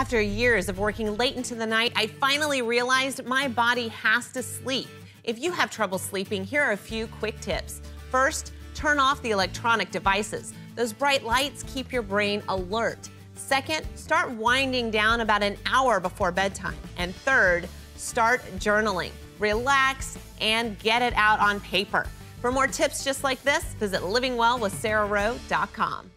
After years of working late into the night, I finally realized my body has to sleep. If you have trouble sleeping, here are a few quick tips. First, turn off the electronic devices. Those bright lights keep your brain alert. Second, start winding down about an hour before bedtime. And third, start journaling. Relax and get it out on paper. For more tips just like this, visit LivingWellWithSarahRoe.com.